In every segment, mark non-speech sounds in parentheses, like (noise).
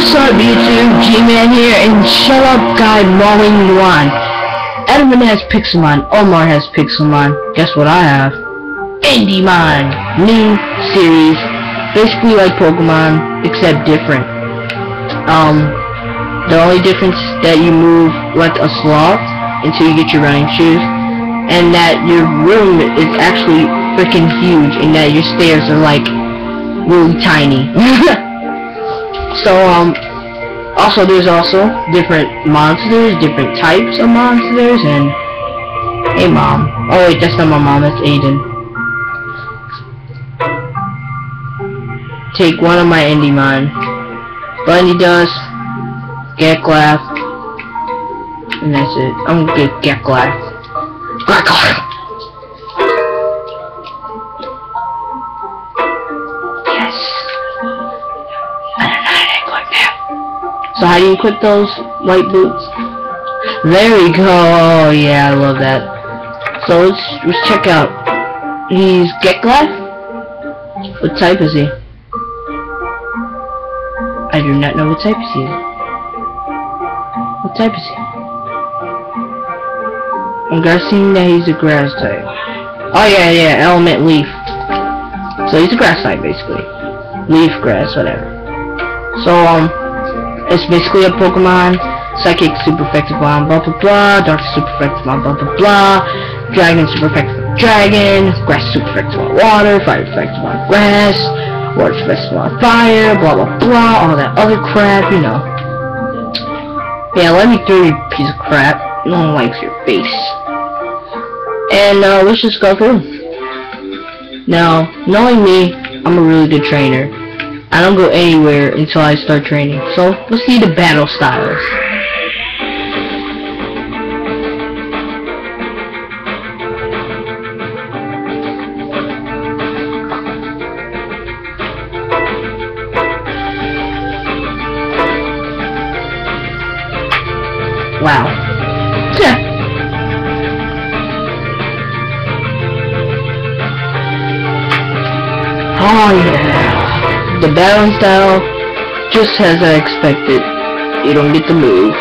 What's up YouTube, G-Man here, and shut up guy mowing one. Edmund has Pixelmon, Omar has Pixelmon, guess what I have? Indiemon, new series, basically like Pokemon, except different. Um, the only difference that you move like a sloth until you get your running shoes, and that your room is actually freaking huge, and that your stairs are like really tiny. (laughs) So, um, also there's also different monsters, different types of monsters, and, hey mom. Oh wait, that's not my mom, that's Aiden. Take one of my Indiemon. Bunny does, Geklaf, and that's it. I'm gonna get Geklaf. Geklaf! Do you equip those white boots? There we go. Oh yeah, I love that. So let's let's check out. He's Geklaf. What type is he? I do not know what type is he. What type is he? I'm guessing that he's a grass type. Oh yeah, yeah, element leaf. So he's a grass type basically. Leaf, grass, whatever. So um it's basically a Pokemon, Psychic super effective on blah blah blah, Dark super effective on blah blah blah, Dragon super effective dragon, Grass super effective on water, Fire effective on grass, Water effective on fire, blah blah blah, all that other crap, you know. Yeah, let me through you piece of crap. No one likes your face. And uh, let's just go through. Now, knowing me, I'm a really good trainer. I don't go anywhere until I start training. So, let's see the battle styles. Wow. Yeah. Oh yeah. The battle style, just as I expected. You don't get to move.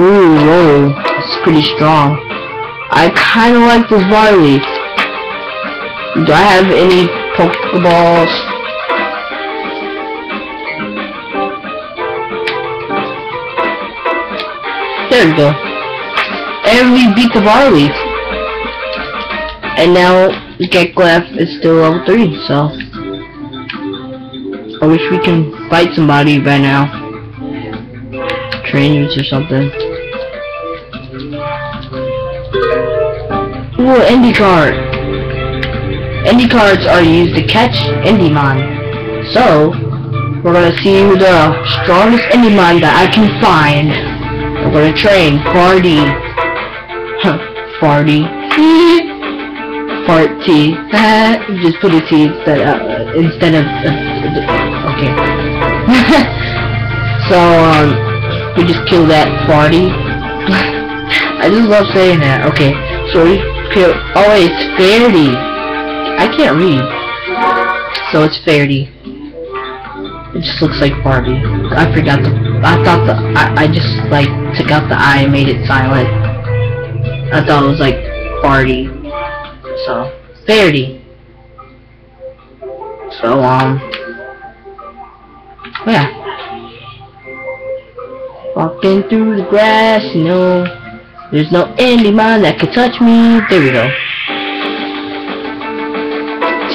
Ooh, whoa. It's pretty strong. I kinda like this Barley. Do I have any Pokeballs? There we go. And we beat the Barley. And now Geklaf is still level 3, so I wish we can fight somebody by now. Trainers or something. Ooh, Indy card. Indy cards are used to catch Indiemon. So, we're gonna see who the strongest Indiemon that I can find. We're gonna train Farty. Huh, (laughs) Fart T. Just put a T instead of, uh, instead of, uh, okay. (laughs) so, um, we just kill that Farty. (laughs) I just love saying that. Okay, so we kill, oh wait, it's Fairty. I can't read. So it's Fairty. It just looks like Barbie. I forgot the, I thought the, I, I just, like, took out the I and made it silent. I thought it was like Farty. So, Fairty. So, um, yeah. Walking through the grass, you know, there's no Indiemon that can touch me. There we go.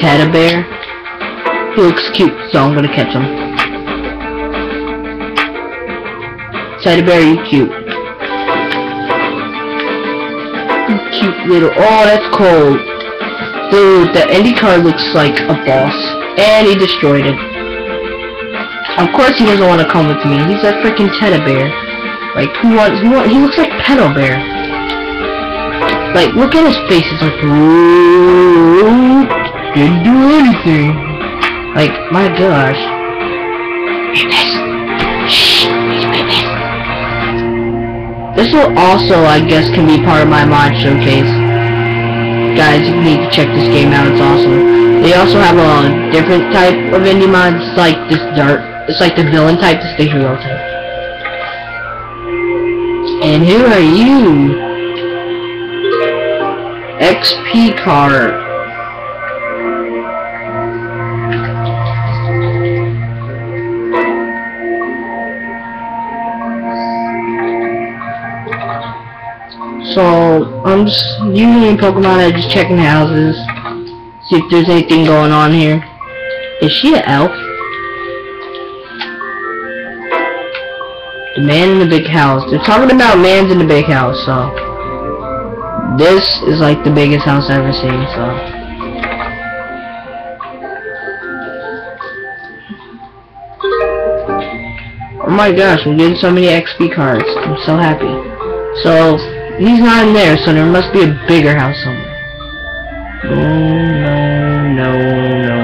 Teddy bear. He looks cute, so I'm gonna catch him. Teddy bear, you cute. You cute little, oh that's cold. Dude, the Indy card looks like a boss. And he destroyed it. Of course he doesn't want to come with me. He's a freaking teddy bear. Like, who wants, who wants, he looks like Pedo Bear. Like, look at his face. It's like, Ooh, didn't do anything. Like, my gosh. This will also, I guess, can be part of my mod showcase. Guys, you need to check this game out. It's awesome. They also have a different type of indie mod. It's like this dirt. It's like the villain type, the station hero type. And who are you? XP card. So, I'm just, usually in Pokemon I just checking houses, see if there's anything going on here. Is she an elf? The man in the big house. They're talking about man's in the big house, so. This is like the biggest house I've ever seen, so. Oh my gosh, I'm getting so many XP cards. I'm so happy. So, He's not in there, so there must be a bigger house somewhere. Oh, no, no, no.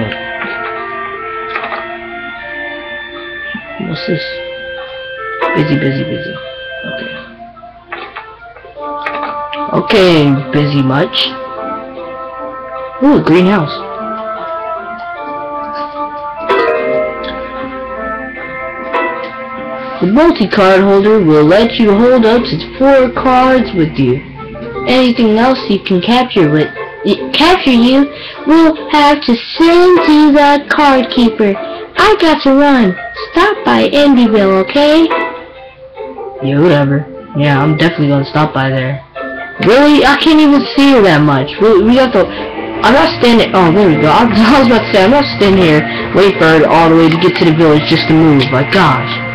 What's this? Busy, busy, busy. Okay. Okay, busy much. Ooh, a greenhouse. The multi-card holder will let you hold up to four cards with you. Anything else you can capture with capture you will have to send to the card keeper. I got to run. Stop by Endyville, okay? Yeah, whatever. Yeah, I'm definitely gonna stop by there. Really? I can't even see her that much. We, we have to... I'm not standing... Oh, there we go. I, (laughs) I was about to say, I'm not standing here waiting for her all the way to get to the village just to move. Like, gosh.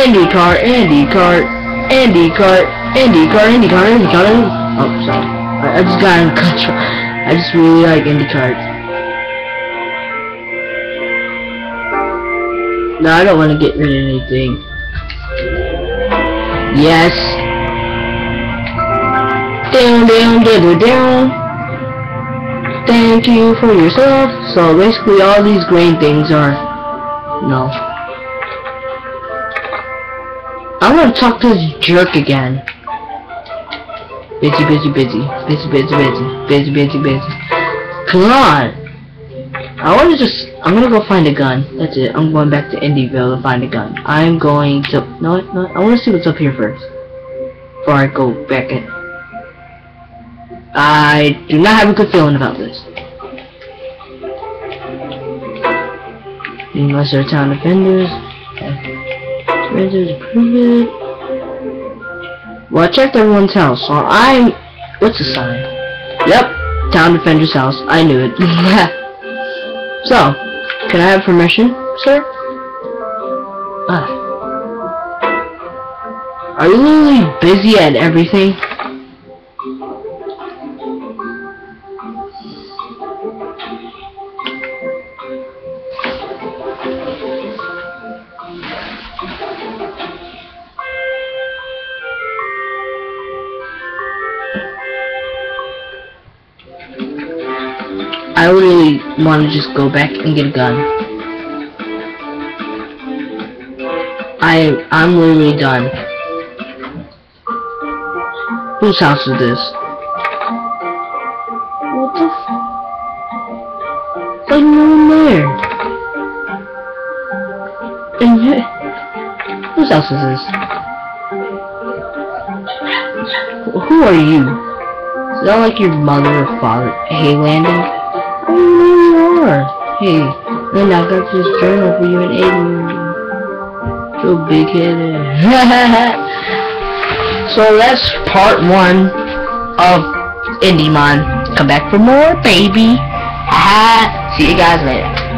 Andy cart, Andy cart, Andy cart, Andy cart, Andy cart, Andy cart. Oh, sorry. I, I just got in control. I just really like Andy cart. No, I don't want to get rid of anything. Yes. Down, down, down, down. Thank you for yourself. So basically all these green things are, no. I want to talk to this jerk again. Busy, busy, busy. Busy, busy, busy. Busy, busy, busy. Come on! I want to just... I'm gonna go find a gun. That's it. I'm going back to Indyville to find a gun. I'm going to... No, no. I want to see what's up here first. Before I go back in. I do not have a good feeling about this. Unless they're town defenders. Okay. Well, I checked everyone's house, so I'm... What's the sign? Yep, Town Defender's house. I knew it. (laughs) so, can I have permission, sir? Ah. Are you really busy at everything? I really want to just go back and get a gun. I, I'm literally done. Whose house is this? What the f- There's no one there. And whose house is this? Who are you? Is that like your mother or father? Hey, Landon? Hey, then I got this journal for you and Aiden. So big headed. (laughs) so that's part one of Indiemon. Come back for more, baby. Ha! See you guys later.